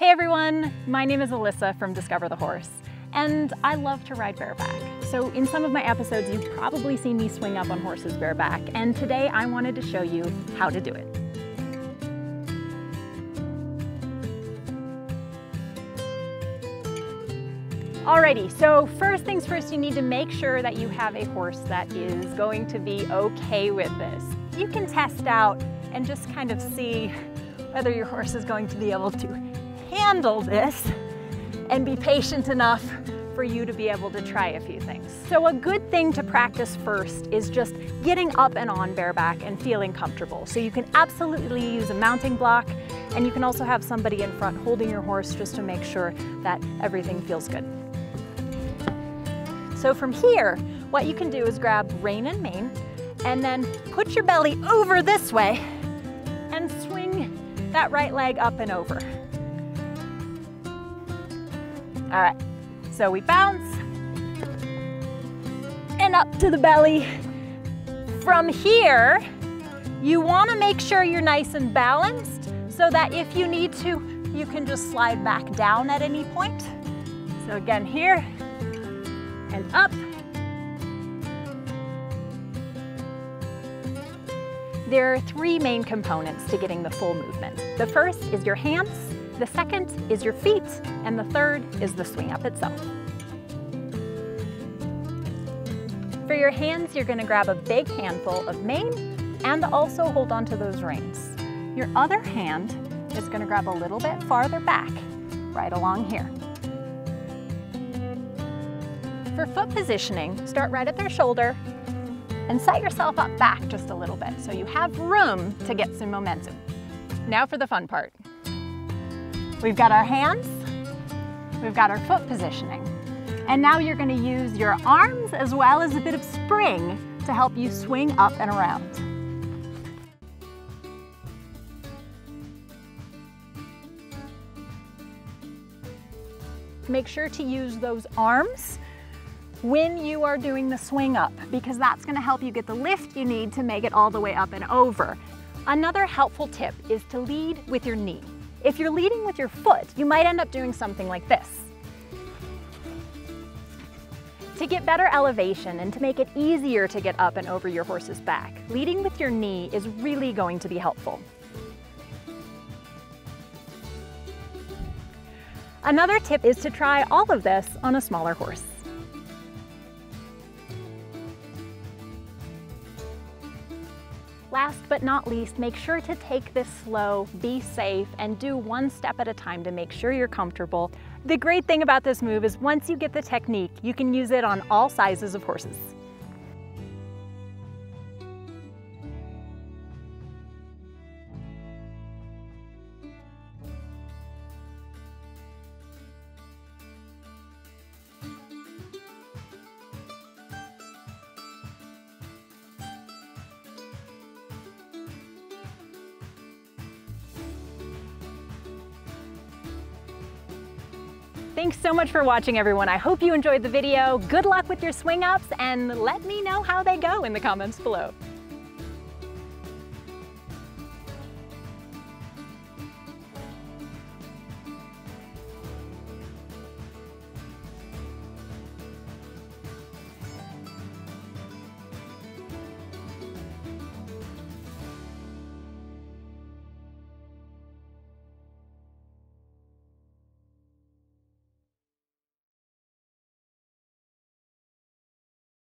Hey everyone, my name is Alyssa from Discover the Horse, and I love to ride bareback. So in some of my episodes, you've probably seen me swing up on horses bareback, and today I wanted to show you how to do it. Alrighty, so first things first, you need to make sure that you have a horse that is going to be okay with this. You can test out and just kind of see whether your horse is going to be able to handle this and be patient enough for you to be able to try a few things. So a good thing to practice first is just getting up and on bareback and feeling comfortable. So you can absolutely use a mounting block and you can also have somebody in front holding your horse just to make sure that everything feels good. So from here, what you can do is grab rein and mane and then put your belly over this way and swing that right leg up and over. All right, so we bounce and up to the belly. From here, you wanna make sure you're nice and balanced so that if you need to, you can just slide back down at any point. So again, here and up. There are three main components to getting the full movement. The first is your hands, the second is your feet, and the third is the swing up itself. For your hands, you're gonna grab a big handful of mane and also hold on to those reins. Your other hand is gonna grab a little bit farther back, right along here. For foot positioning, start right at their shoulder and set yourself up back just a little bit so you have room to get some momentum. Now for the fun part. We've got our hands, we've got our foot positioning. And now you're gonna use your arms as well as a bit of spring to help you swing up and around. Make sure to use those arms when you are doing the swing up because that's gonna help you get the lift you need to make it all the way up and over. Another helpful tip is to lead with your knee. If you're leading with your foot, you might end up doing something like this. To get better elevation and to make it easier to get up and over your horse's back, leading with your knee is really going to be helpful. Another tip is to try all of this on a smaller horse. Last but not least, make sure to take this slow, be safe, and do one step at a time to make sure you're comfortable. The great thing about this move is once you get the technique, you can use it on all sizes of horses. Thanks so much for watching everyone. I hope you enjoyed the video. Good luck with your swing ups and let me know how they go in the comments below.